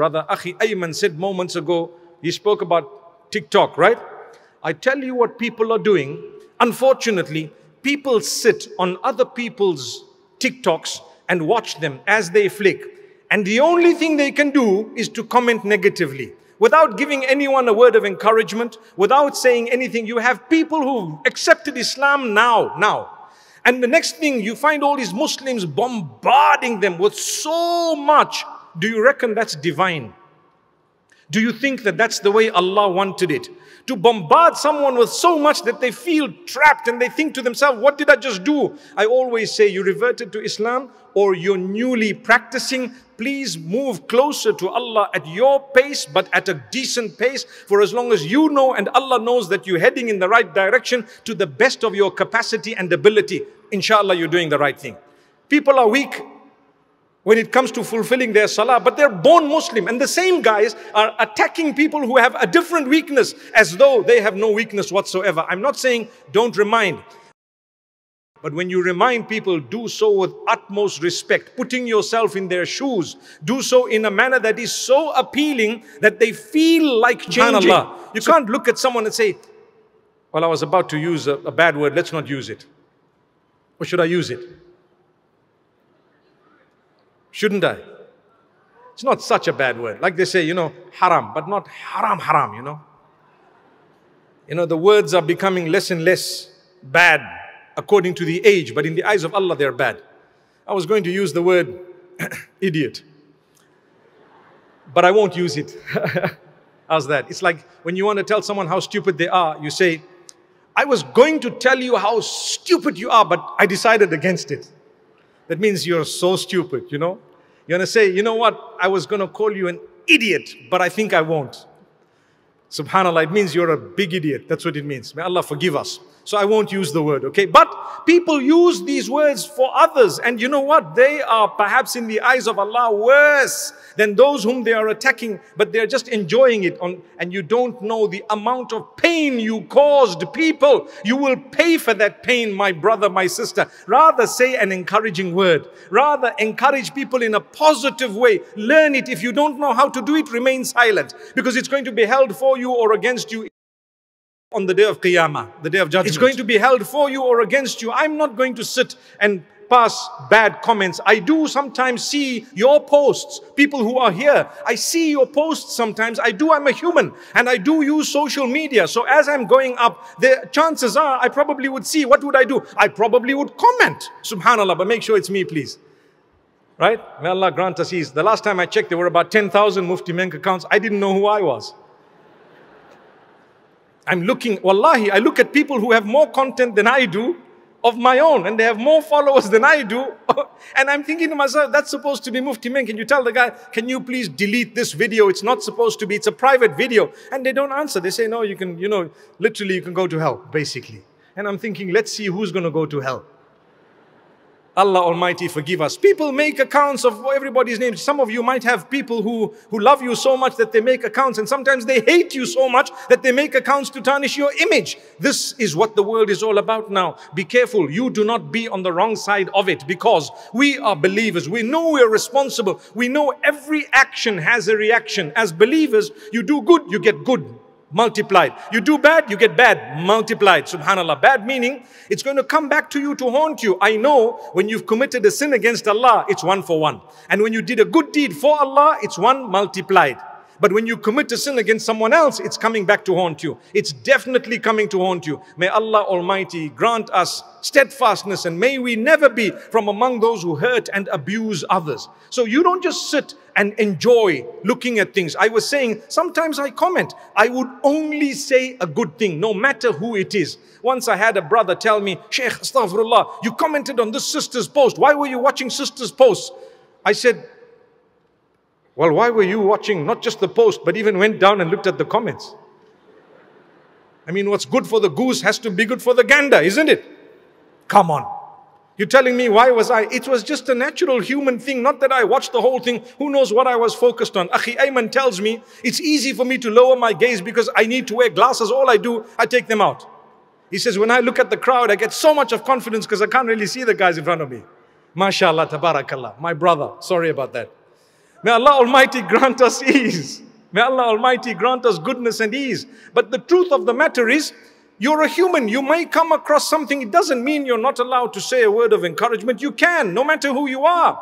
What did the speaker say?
brother Akhi Ayman said moments ago, he spoke about TikTok, right? I tell you what people are doing. Unfortunately, people sit on other people's TikToks and watch them as they flick. And the only thing they can do is to comment negatively. Without giving anyone a word of encouragement, without saying anything, you have people who've accepted Islam now, now. And the next thing, you find all these Muslims bombarding them with so much. Do you reckon that's divine? Do you think that that's the way Allah wanted it? To bombard someone with so much that they feel trapped and they think to themselves, what did I just do? I always say, you reverted to Islam or you're newly practicing, please move closer to Allah at your pace, but at a decent pace. For as long as you know and Allah knows that you're heading in the right direction to the best of your capacity and ability, inshallah, you're doing the right thing. People are weak when it comes to fulfilling their salah, but they're born Muslim. And the same guys are attacking people who have a different weakness as though they have no weakness whatsoever. I'm not saying don't remind. But when you remind people, do so with utmost respect, putting yourself in their shoes. Do so in a manner that is so appealing that they feel like changing. You can't look at someone and say, well, I was about to use a, a bad word, let's not use it. Or should I use it? Shouldn't I? It's not such a bad word. Like they say, you know, haram, but not haram, haram, you know. You know, the words are becoming less and less bad according to the age, but in the eyes of Allah, they're bad. I was going to use the word idiot, but I won't use it. How's that? It's like when you want to tell someone how stupid they are, you say, I was going to tell you how stupid you are, but I decided against it. That means you're so stupid, you know? You're to say, you know what? I was to call you an idiot, but I think I won't. Subhanallah, it means you're a big idiot. That's what it means. May Allah forgive us. So I won't use the word, okay? But people use these words for others. And you know what? They are perhaps in the eyes of Allah worse than those whom they are attacking, but they're just enjoying it. On, and you don't know the amount of pain you caused people. You will pay for that pain, my brother, my sister. Rather say an encouraging word. Rather encourage people in a positive way. Learn it. If you don't know how to do it, remain silent because it's going to be held for you or against you on the day of Qiyamah, the day of judgment. It's going to be held for you or against you. I'm not going to sit and pass bad comments. I do sometimes see your posts, people who are here. I see your posts sometimes. I do, I'm a human and I do use social media. So as I'm going up, the chances are I probably would see, what would I do? I probably would comment, subhanAllah, but make sure it's me, please. Right? May Allah grant us ease. The last time I checked, there were about 10,000 Mufti Menk accounts. I didn't know who I was. I'm looking, wallahi, I look at people who have more content than I do of my own and they have more followers than I do. and I'm thinking to myself, that's supposed to be Mufti Menk. Can you tell the guy, can you please delete this video? It's not supposed to be, it's a private video. And they don't answer. They say, no, you can, you know, literally you can go to hell, basically. And I'm thinking, let's see who's going to go to hell. Allah Almighty forgive us. People make accounts of everybody's names. Some of you might have people who, who love you so much that they make accounts, and sometimes they hate you so much that they make accounts to tarnish your image. This is what the world is all about now. Be careful. You do not be on the wrong side of it because we are believers. We know we are responsible. We know every action has a reaction. As believers, you do good, you get good multiplied. You do bad, you get bad, multiplied. Subhanallah. Bad meaning it's going to come back to you to haunt you. I know when you've committed a sin against Allah, it's one for one. And when you did a good deed for Allah, it's one multiplied. But when you commit a sin against someone else, it's coming back to haunt you. It's definitely coming to haunt you. May Allah Almighty grant us steadfastness and may we never be from among those who hurt and abuse others. So you don't just sit and enjoy looking at things. I was saying, sometimes I comment. I would only say a good thing, no matter who it is. Once I had a brother tell me, Sheikh, astaghfirullah, you commented on this sister's post. Why were you watching sister's posts? I said, well, why were you watching not just the post, but even went down and looked at the comments? I mean, what's good for the goose has to be good for the gander, isn't it? Come on. You're telling me why was I? It was just a natural human thing, not that I watched the whole thing. Who knows what I was focused on? Akhi Ayman tells me it's easy for me to lower my gaze because I need to wear glasses. All I do, I take them out. He says, when I look at the crowd, I get so much of confidence because I can't really see the guys in front of me. MashaAllah, tabarakallah. My brother, sorry about that. May Allah Almighty grant us ease. May Allah Almighty grant us goodness and ease. But the truth of the matter is, you're a human. You may come across something. It doesn't mean you're not allowed to say a word of encouragement. You can, no matter who you are.